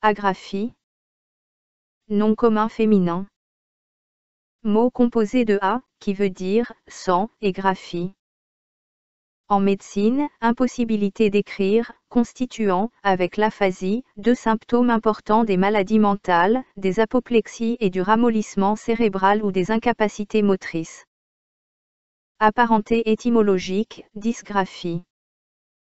Agraphie. Nom commun féminin. Mot composé de A, qui veut dire sang, et graphie. En médecine, impossibilité d'écrire, constituant, avec l'aphasie, deux symptômes importants des maladies mentales, des apoplexies et du ramollissement cérébral ou des incapacités motrices. Apparenté étymologique, dysgraphie.